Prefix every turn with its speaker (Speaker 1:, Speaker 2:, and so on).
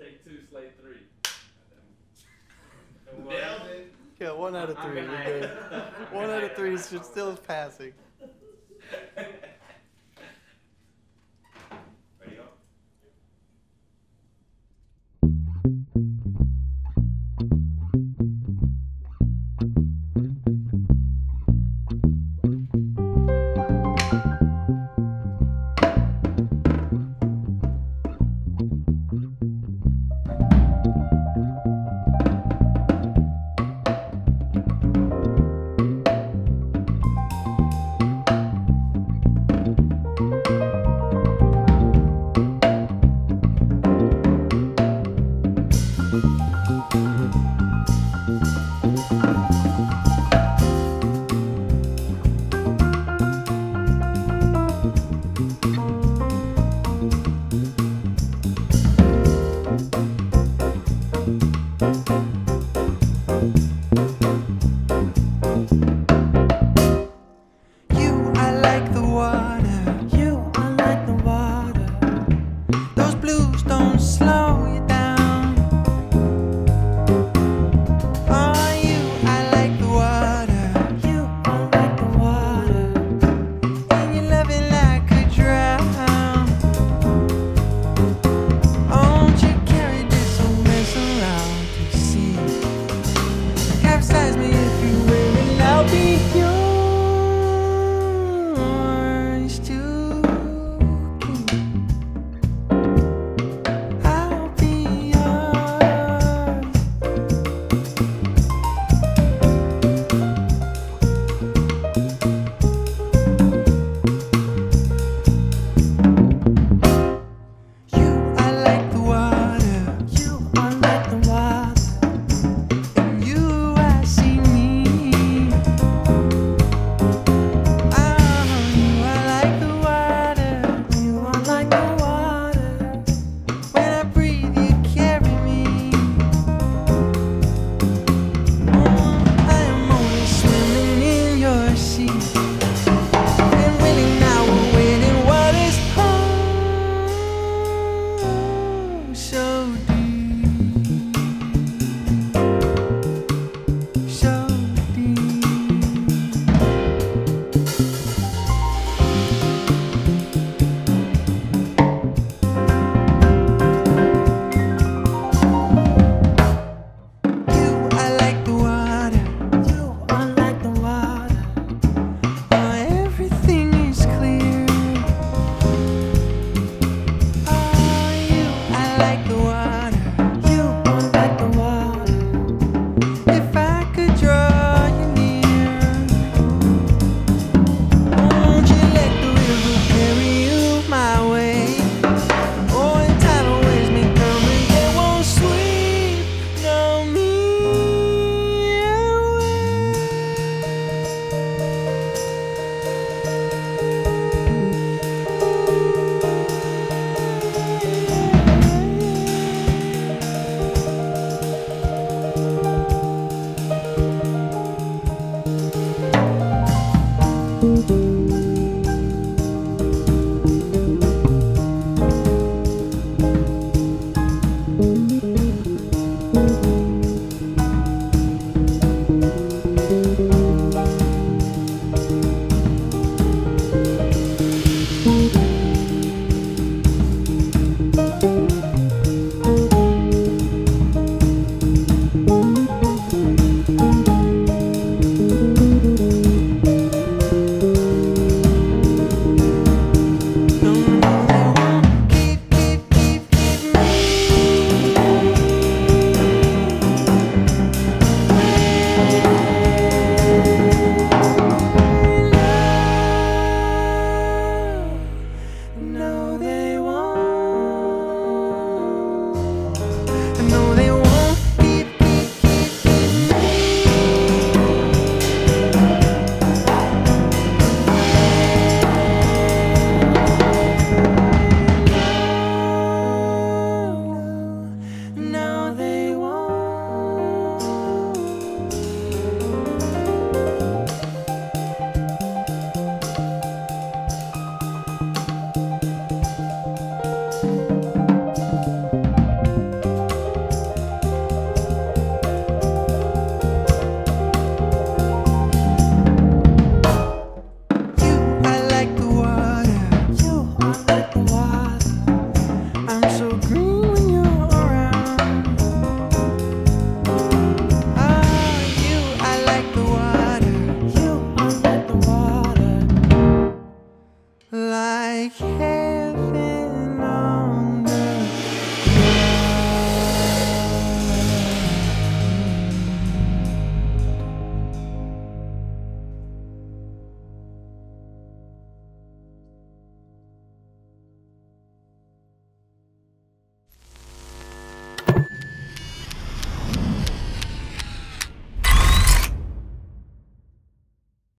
Speaker 1: Take two, slate three.
Speaker 2: Nailed it.
Speaker 3: Yeah, one out of three. You're good. One out of three is still is passing.